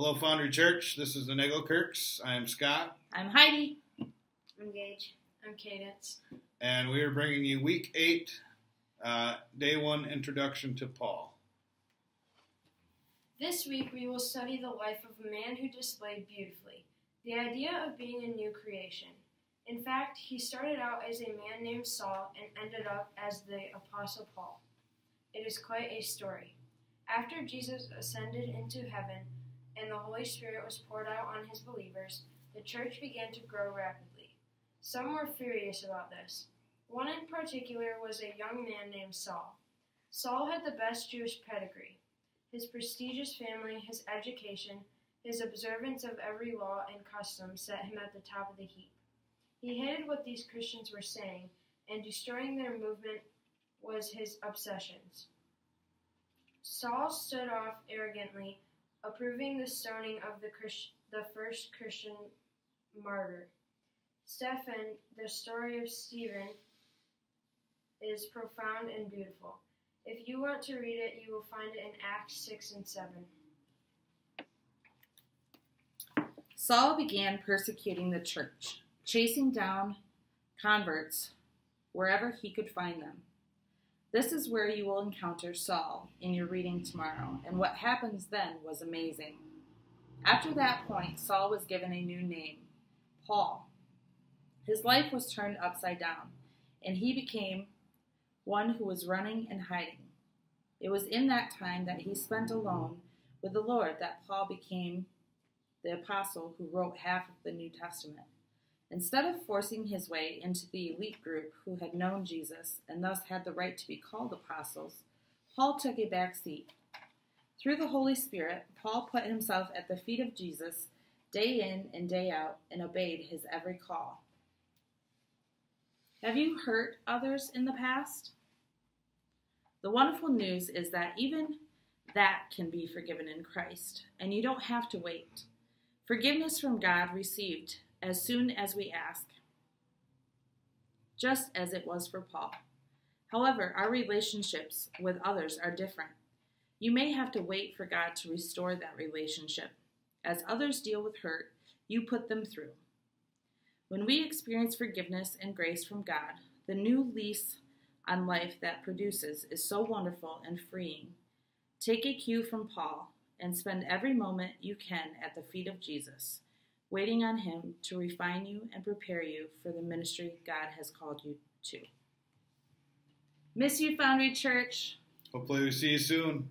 Hello, Foundry Church. This is the Nego Kirks. I am Scott, I'm Heidi. I'm Gage. I'm Cadence. and we are bringing you Week 8, uh, Day 1 Introduction to Paul. This week we will study the life of a man who displayed beautifully the idea of being a new creation. In fact, he started out as a man named Saul and ended up as the Apostle Paul. It is quite a story. After Jesus ascended into heaven and the Holy Spirit was poured out on his believers, the church began to grow rapidly. Some were furious about this. One in particular was a young man named Saul. Saul had the best Jewish pedigree. His prestigious family, his education, his observance of every law and custom set him at the top of the heap. He hated what these Christians were saying, and destroying their movement was his obsessions. Saul stood off arrogantly, approving the stoning of the, Christ- the first Christian martyr. Stephen, the story of Stephen, is profound and beautiful. If you want to read it, you will find it in Acts 6 and 7. Saul began persecuting the church, chasing down converts wherever he could find them. This is where you will encounter Saul in your reading tomorrow, and what happens then was amazing. After that point, Saul was given a new name, Paul. His life was turned upside down, and he became one who was running and hiding. It was in that time that he spent alone with the Lord that Paul became the apostle who wrote half of the New Testament. Instead of forcing his way into the elite group who had known Jesus and thus had the right to be called apostles, Paul took a back seat. Through the Holy Spirit, Paul put himself at the feet of Jesus day in and day out and obeyed his every call. Have you hurt others in the past? The wonderful news is that even that can be forgiven in Christ, and you don't have to wait. Forgiveness from God received as soon as we ask, just as it was for Paul. However, our relationships with others are different. You may have to wait for God to restore that relationship. As others deal with hurt, you put them through. When we experience forgiveness and grace from God, the new lease on life that produces is so wonderful and freeing. Take a cue from Paul and spend every moment you can at the feet of Jesus, waiting on Him to refine you and prepare you for the ministry God has called you to. Miss you, Foundry Church. Hopefully, we see you soon.